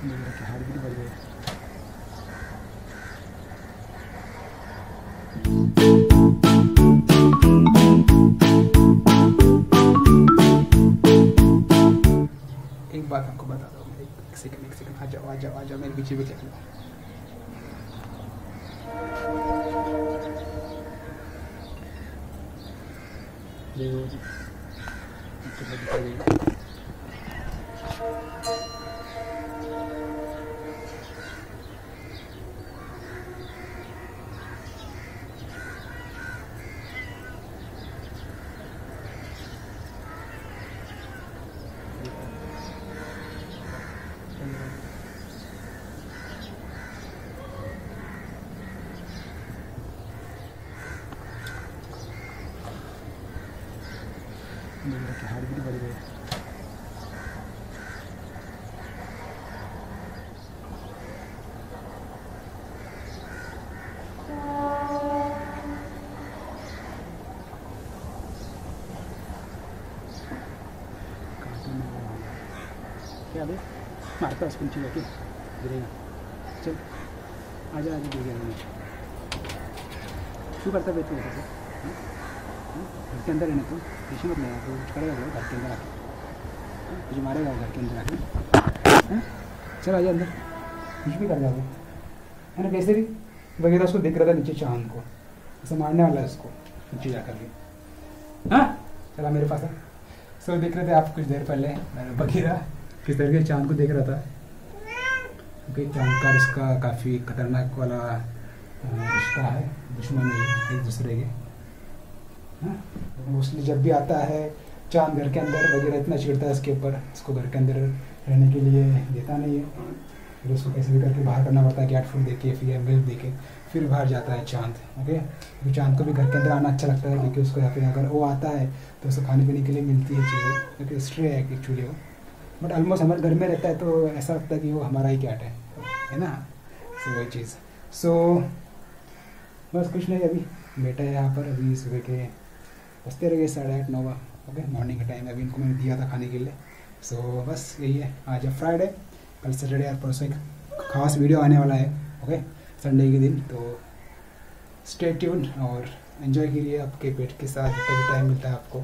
एक बात आपको बता दो एक, सेकंड एक सेकंड आ जाओ आ जाओ आ जाओ मेरे पीछे आ जाओ देखो भी बढ़ गया। क्या बे मारता उसको नीचे जाके गिरेगा चल, आजा आजा गिर गया क्यों करता बे तू ऐसे हाँ? हाँ? घर के अंदर है ना तू पीछे मत तू कुछ करेगा तो घर के अंदर आके? तुझे मारेगा घर के अंदर आके? चल आजा अंदर। कुछ भी कर वो। है ना कैसे भी वगैरह उसको देख रहा था नीचे चाँद को। ऐसे मारने वाला है उसको, नीचे जाकर के। हाँ? चला मेरे पास सो देख रहे थे आप कुछ देर पहले, मैंने बगीरा किस तरह के चाँद को देख रहा था? क्योंकि चाँद का इसका काफ़ी खतरनाक वाला रिश्ता है, दुश्मन एक दूसरे के। मोस्टली जब भी आता है, चाँद घर के अंदर वगैरह इतना चिड़ता है उसके ऊपर, उसको घर के अंदर रहने के लिए देता नहीं है। फिर उसको कैसे भी करके बाहर करना पड़ता है कैट फ़ूड देके फिर मिल्क देके फिर बाहर जाता है चाँद, ओके? क्योंकि चाँद को भी घर के अंदर आना अच्छा लगता है, क्योंकि उसको या फिर अगर वो आता है तो उसको खाने पीने के लिए मिलती है चीज़ें, क्योंकि स्ट्रे है एक्चुअली वो बट ऑलमोस्ट हमारे घर में रहता है तो ऐसा लगता है कि वो हमारा ही कैट है है ना? सो वही चीज़। सो बस कुछ नहीं अभी। बेटा है यहाँ पर अभी सुबह के बसते रह गए साढ़े आठ नौ ओके मॉर्निंग का टाइम अभी इनको मैंने दिया था खाने के लिए। सो so, बस यही है। आज है फ्राइडे कल सैटरडे और परसों एक खास वीडियो आने वाला है। ओके संडे के दिन। तो स्टे ट्यून और एंजॉय कीजिए आपके पेट के साथ। जितना भी टाइम मिलता है आपको।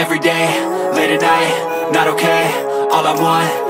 Every day, late at night, not okay All I want,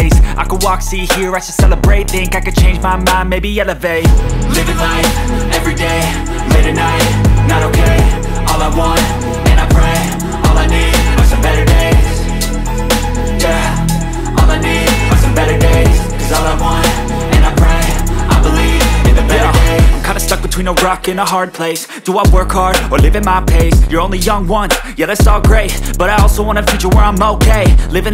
I could walk, see, hear, I should celebrate. Think I could change my mind, maybe elevate. Living life, every day, late at night, not okay. All I want, and I pray All I need are some better days. Yeah, all I need are some better days. Cause all I want, and I pray I believe in the better days. I'm kinda stuck between a rock and a hard place. Do I work hard or live at my pace? You're only young once, yeah that's all great. But I also want a future where I'm okay. Living